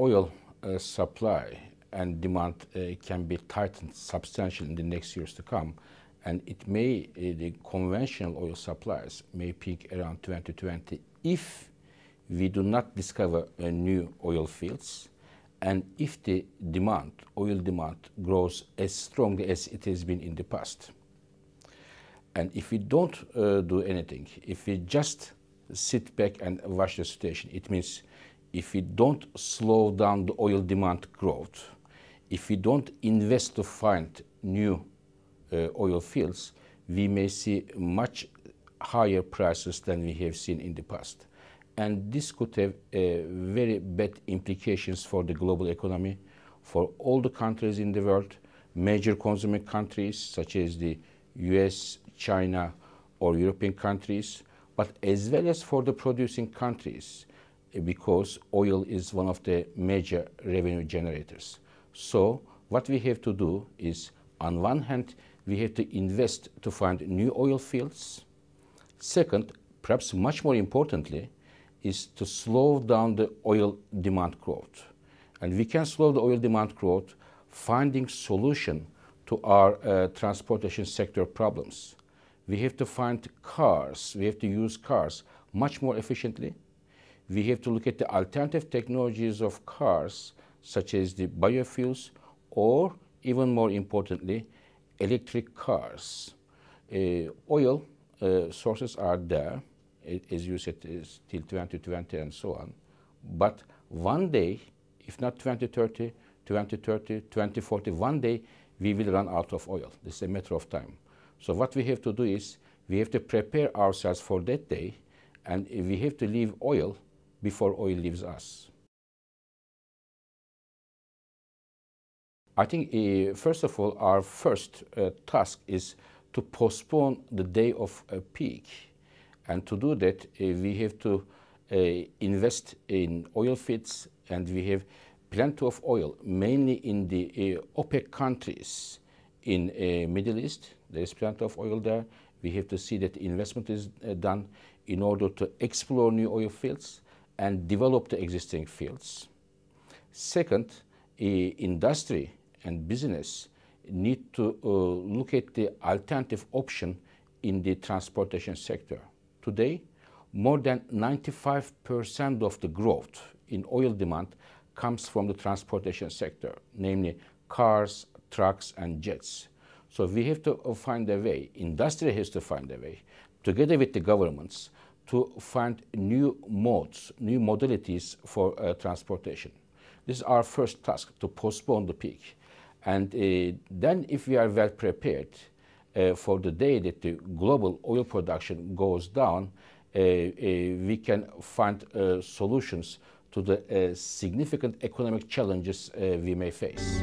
oil uh, supply and demand uh, can be tightened substantially in the next years to come, and it may, uh, the conventional oil supplies may peak around 2020 if we do not discover new oil fields, and if the demand, oil demand, grows as strongly as it has been in the past. And if we don't uh, do anything, if we just sit back and watch the situation, it means if we don't slow down the oil demand growth, if we don't invest to find new uh, oil fields, we may see much higher prices than we have seen in the past. And this could have uh, very bad implications for the global economy, for all the countries in the world, major consuming countries such as the US, China, or European countries, but as well as for the producing countries, because oil is one of the major revenue generators. So what we have to do is, on one hand, we have to invest to find new oil fields. Second, perhaps much more importantly, is to slow down the oil demand growth. And we can slow the oil demand growth finding solution to our uh, transportation sector problems. We have to find cars, we have to use cars much more efficiently. We have to look at the alternative technologies of cars, such as the biofuels, or even more importantly, electric cars. Uh, oil uh, sources are there, as you said, till 2020 and so on. But one day, if not 2030, 2030, 2040, one day we will run out of oil. This is a matter of time. So what we have to do is we have to prepare ourselves for that day and we have to leave oil before oil leaves us. I think, uh, first of all, our first uh, task is to postpone the day of a peak. And to do that, uh, we have to invest in oil fields and we have plenty of oil, mainly in the OPEC countries in Middle East. There is plenty of oil there. We have to see that investment is done in order to explore new oil fields and develop the existing fields. Second, industry and business need to uh, look at the alternative option in the transportation sector. Today, more than 95% of the growth in oil demand comes from the transportation sector, namely cars, trucks, and jets. So we have to uh, find a way, industry has to find a way, together with the governments, to find new modes, new modalities for uh, transportation. This is our first task, to postpone the peak. And uh, then if we are well prepared uh, for the day that the global oil production goes down, uh, uh we can find uh, solutions to the significant economic challenges we may face.